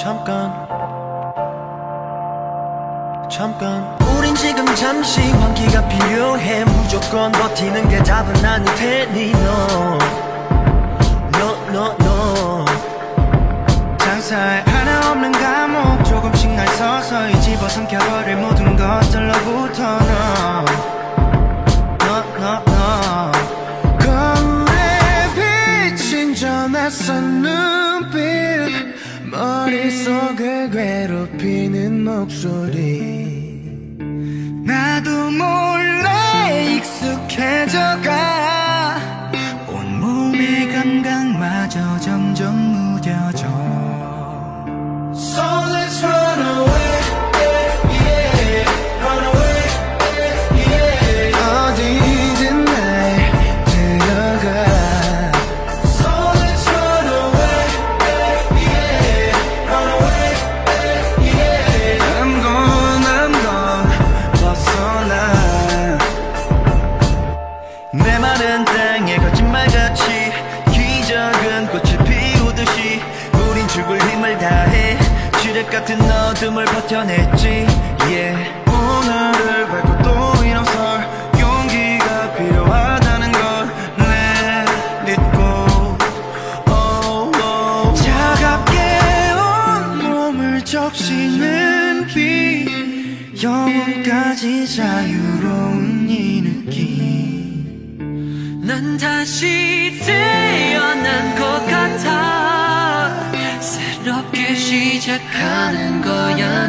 잠깐. 잠깐. 우린 지금 잠시 환기가 필요해. 무조건 버티는 게 답은 아닐 테니 No no no 장사에 하나 없는 감옥. 조금씩 날 서서히 집어삼켜버릴 모든 것들로부터 너 머릿속을 괴롭히는 목소리. 나도 몰래 익숙해져가. 온몸의 감각마저 점점 무뎌져 죽을 힘을 다해 지뢰 같은 어둠을 버텨냈지. Yeah. 오늘을 밟고 또 일어설 용기가 필요하다는 걸 it go oh, oh. 차갑게 온 몸을 적시는 비 영혼까지 자유로운 이 느낌. 난 다시 태어난 것 같아 새롭게 시작하는 거야